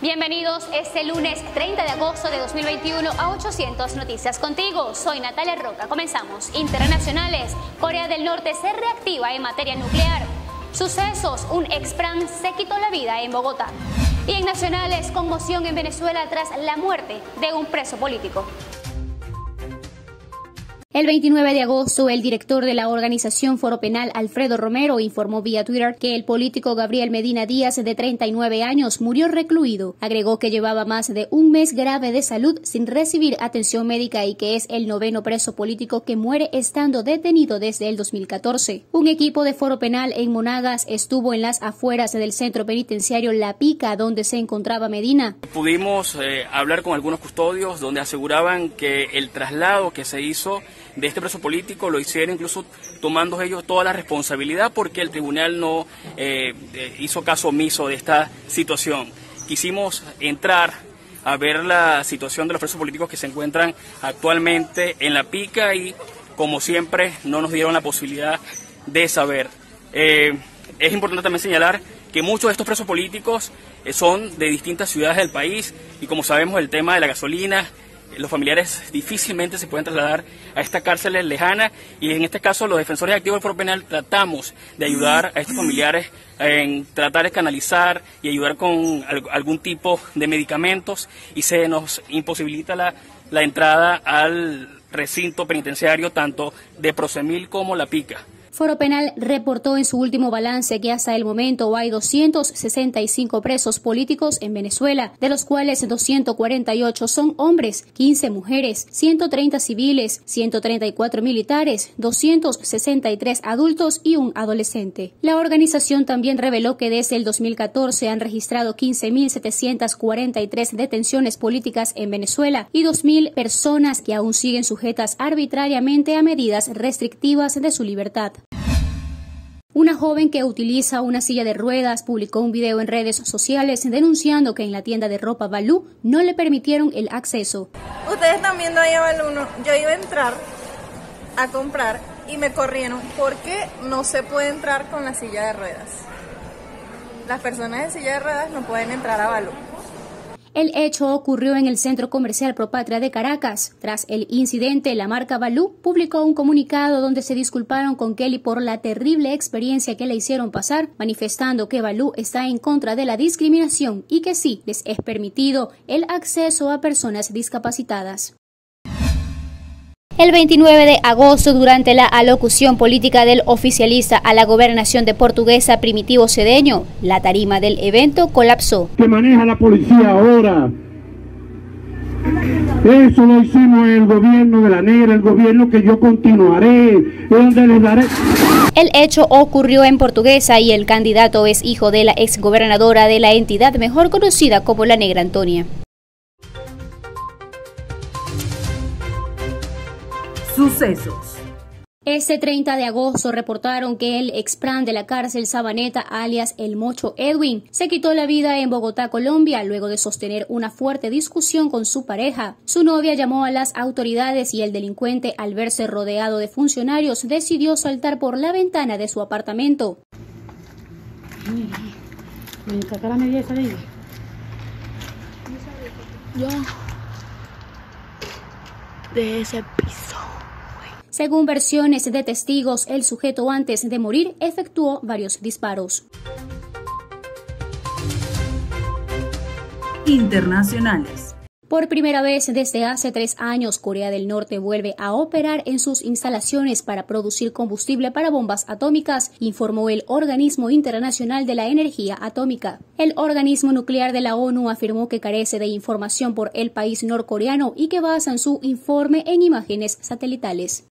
Bienvenidos este lunes 30 de agosto de 2021 a 800 Noticias contigo. Soy Natalia Roca. Comenzamos. Internacionales. Corea del Norte se reactiva en materia nuclear. Sucesos. Un expran se quitó la vida en Bogotá. Y en nacionales, conmoción en Venezuela tras la muerte de un preso político. El 29 de agosto, el director de la organización Foro Penal, Alfredo Romero, informó vía Twitter que el político Gabriel Medina Díaz, de 39 años, murió recluido. Agregó que llevaba más de un mes grave de salud sin recibir atención médica y que es el noveno preso político que muere estando detenido desde el 2014. Un equipo de Foro Penal en Monagas estuvo en las afueras del centro penitenciario La Pica, donde se encontraba Medina. Pudimos eh, hablar con algunos custodios donde aseguraban que el traslado que se hizo de este preso político lo hicieron incluso tomando ellos toda la responsabilidad porque el tribunal no eh, eh, hizo caso omiso de esta situación. Quisimos entrar a ver la situación de los presos políticos que se encuentran actualmente en la pica y como siempre no nos dieron la posibilidad de saber. Eh, es importante también señalar que muchos de estos presos políticos son de distintas ciudades del país y como sabemos el tema de la gasolina los familiares difícilmente se pueden trasladar a esta cárcel lejana y en este caso los defensores activos del foro penal tratamos de ayudar a estos familiares en tratar de canalizar y ayudar con algún tipo de medicamentos y se nos imposibilita la, la entrada al recinto penitenciario tanto de Prosemil como La Pica. Foro Penal reportó en su último balance que hasta el momento hay 265 presos políticos en Venezuela, de los cuales 248 son hombres, 15 mujeres, 130 civiles, 134 militares, 263 adultos y un adolescente. La organización también reveló que desde el 2014 han registrado 15.743 detenciones políticas en Venezuela y 2.000 personas que aún siguen sujetas arbitrariamente a medidas restrictivas de su libertad. Una joven que utiliza una silla de ruedas publicó un video en redes sociales denunciando que en la tienda de ropa Balú no le permitieron el acceso. Ustedes están viendo ahí a Balú, yo iba a entrar a comprar y me corrieron porque no se puede entrar con la silla de ruedas. Las personas en silla de ruedas no pueden entrar a Balú. El hecho ocurrió en el Centro Comercial Propatria de Caracas. Tras el incidente, la marca Balú publicó un comunicado donde se disculparon con Kelly por la terrible experiencia que le hicieron pasar, manifestando que Balú está en contra de la discriminación y que sí les es permitido el acceso a personas discapacitadas. El 29 de agosto, durante la alocución política del oficialista a la gobernación de Portuguesa Primitivo Cedeño, la tarima del evento colapsó. Que maneja la policía ahora. Eso lo hicimos el gobierno de la negra, el gobierno que yo continuaré, donde les daré. El hecho ocurrió en Portuguesa y el candidato es hijo de la exgobernadora de la entidad mejor conocida como la Negra Antonia. Sucesos. Este 30 de agosto reportaron que el expran de la cárcel Sabaneta, alias El Mocho Edwin, se quitó la vida en Bogotá, Colombia, luego de sostener una fuerte discusión con su pareja. Su novia llamó a las autoridades y el delincuente, al verse rodeado de funcionarios, decidió saltar por la ventana de su apartamento. De ese piso. Según versiones de testigos, el sujeto antes de morir efectuó varios disparos. Internacionales. Por primera vez desde hace tres años, Corea del Norte vuelve a operar en sus instalaciones para producir combustible para bombas atómicas, informó el Organismo Internacional de la Energía Atómica. El organismo nuclear de la ONU afirmó que carece de información por el país norcoreano y que basan su informe en imágenes satelitales.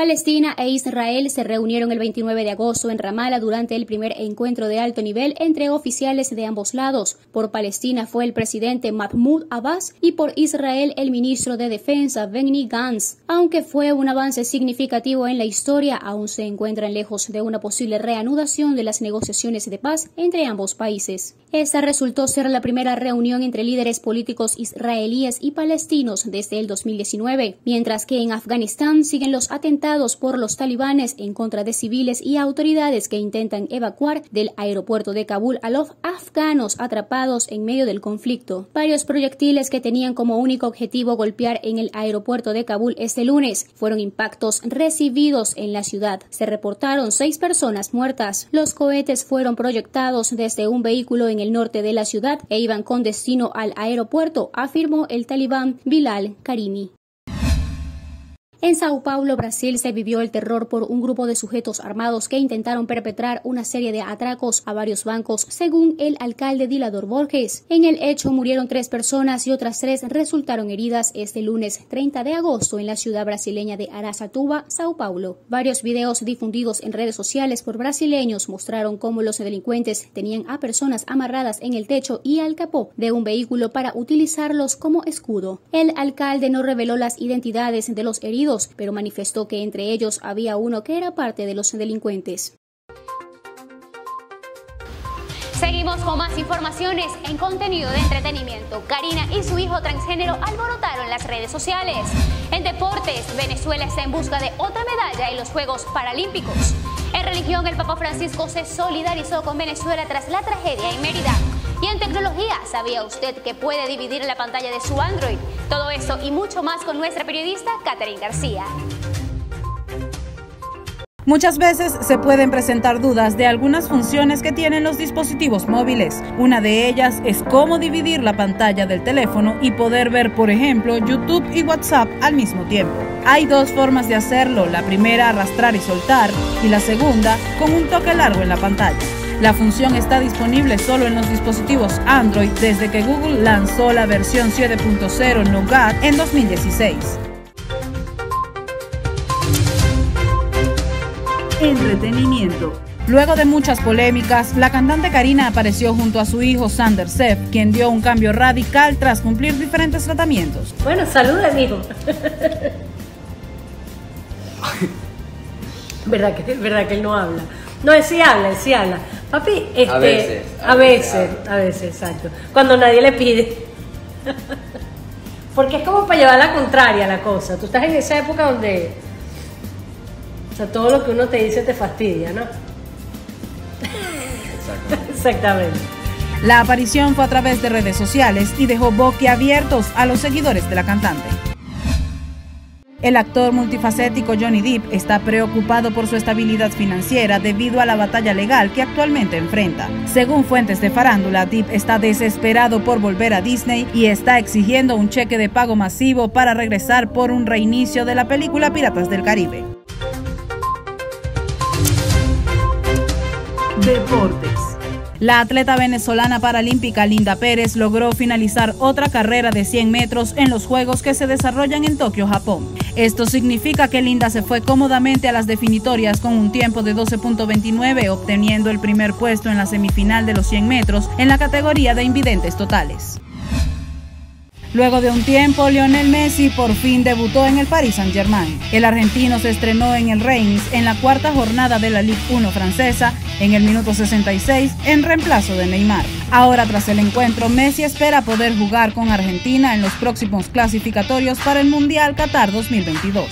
Palestina e Israel se reunieron el 29 de agosto en Ramallah durante el primer encuentro de alto nivel entre oficiales de ambos lados. Por Palestina fue el presidente Mahmoud Abbas y por Israel el ministro de Defensa Benny Gantz. Aunque fue un avance significativo en la historia, aún se encuentran lejos de una posible reanudación de las negociaciones de paz entre ambos países. Esta resultó ser la primera reunión entre líderes políticos israelíes y palestinos desde el 2019, mientras que en Afganistán siguen los atentados por los talibanes en contra de civiles y autoridades que intentan evacuar del aeropuerto de Kabul a los afganos atrapados en medio del conflicto. Varios proyectiles que tenían como único objetivo golpear en el aeropuerto de Kabul este lunes fueron impactos recibidos en la ciudad. Se reportaron seis personas muertas. Los cohetes fueron proyectados desde un vehículo en el norte de la ciudad e iban con destino al aeropuerto, afirmó el talibán Bilal Karimi. En Sao Paulo, Brasil, se vivió el terror por un grupo de sujetos armados que intentaron perpetrar una serie de atracos a varios bancos, según el alcalde Dilador Borges. En el hecho murieron tres personas y otras tres resultaron heridas este lunes 30 de agosto en la ciudad brasileña de Aracatuba, Sao Paulo. Varios videos difundidos en redes sociales por brasileños mostraron cómo los delincuentes tenían a personas amarradas en el techo y al capó de un vehículo para utilizarlos como escudo. El alcalde no reveló las identidades de los heridos pero manifestó que entre ellos había uno que era parte de los delincuentes. Seguimos con más informaciones en contenido de entretenimiento. Karina y su hijo transgénero alborotaron las redes sociales. En deportes, Venezuela está en busca de otra medalla en los Juegos Paralímpicos. En religión, el Papa Francisco se solidarizó con Venezuela tras la tragedia en Mérida. En tecnología, ¿sabía usted que puede dividir la pantalla de su Android? Todo eso y mucho más con nuestra periodista Catherine García. Muchas veces se pueden presentar dudas de algunas funciones que tienen los dispositivos móviles. Una de ellas es cómo dividir la pantalla del teléfono y poder ver, por ejemplo, YouTube y WhatsApp al mismo tiempo. Hay dos formas de hacerlo, la primera arrastrar y soltar y la segunda con un toque largo en la pantalla. La función está disponible solo en los dispositivos Android desde que Google lanzó la versión 7.0 Nougat en 2016. Entretenimiento. Luego de muchas polémicas, la cantante Karina apareció junto a su hijo Sander Seff, quien dio un cambio radical tras cumplir diferentes tratamientos. Bueno, saluda, hijo. ¿Verdad que, ¿Verdad que él no habla? No, él sí habla, él sí habla. Papi, este, a veces, a, veces, a veces, exacto. Cuando nadie le pide. Porque es como para llevar la contraria la cosa. Tú estás en esa época donde, o sea, todo lo que uno te dice te fastidia, ¿no? Exactamente. Exactamente. La aparición fue a través de redes sociales y dejó boquiabiertos a los seguidores de la cantante. El actor multifacético Johnny Depp está preocupado por su estabilidad financiera debido a la batalla legal que actualmente enfrenta. Según fuentes de farándula, Depp está desesperado por volver a Disney y está exigiendo un cheque de pago masivo para regresar por un reinicio de la película Piratas del Caribe. Deportes. La atleta venezolana paralímpica Linda Pérez logró finalizar otra carrera de 100 metros en los Juegos que se desarrollan en Tokio, Japón. Esto significa que Linda se fue cómodamente a las definitorias con un tiempo de 12.29, obteniendo el primer puesto en la semifinal de los 100 metros en la categoría de invidentes totales. Luego de un tiempo, Lionel Messi por fin debutó en el Paris Saint-Germain. El argentino se estrenó en el Reims en la cuarta jornada de la Ligue 1 francesa en el minuto 66 en reemplazo de Neymar. Ahora tras el encuentro, Messi espera poder jugar con Argentina en los próximos clasificatorios para el Mundial Qatar 2022.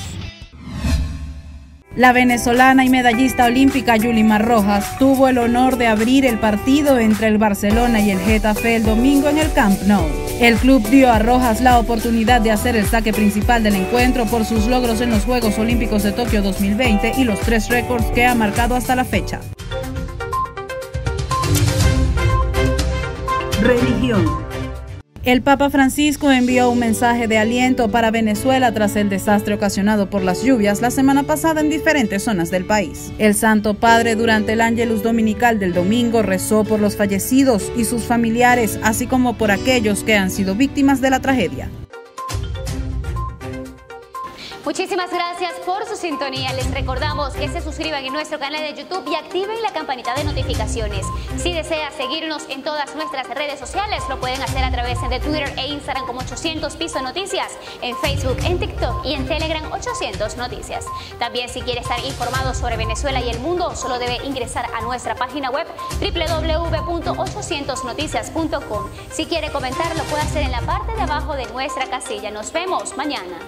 La venezolana y medallista olímpica Yulimar Rojas tuvo el honor de abrir el partido entre el Barcelona y el Getafe el domingo en el Camp Nou. El club dio a Rojas la oportunidad de hacer el saque principal del encuentro por sus logros en los Juegos Olímpicos de Tokio 2020 y los tres récords que ha marcado hasta la fecha. Religión. El Papa Francisco envió un mensaje de aliento para Venezuela tras el desastre ocasionado por las lluvias la semana pasada en diferentes zonas del país. El Santo Padre durante el Ángelus Dominical del domingo rezó por los fallecidos y sus familiares, así como por aquellos que han sido víctimas de la tragedia. Muchísimas gracias por su sintonía. Les recordamos que se suscriban en nuestro canal de YouTube y activen la campanita de notificaciones. Si desea seguirnos en todas nuestras redes sociales, lo pueden hacer a través de Twitter e Instagram como 800 Piso Noticias, en Facebook, en TikTok y en Telegram 800 Noticias. También si quiere estar informado sobre Venezuela y el mundo, solo debe ingresar a nuestra página web www.800noticias.com. Si quiere comentar, lo puede hacer en la parte de abajo de nuestra casilla. Nos vemos mañana.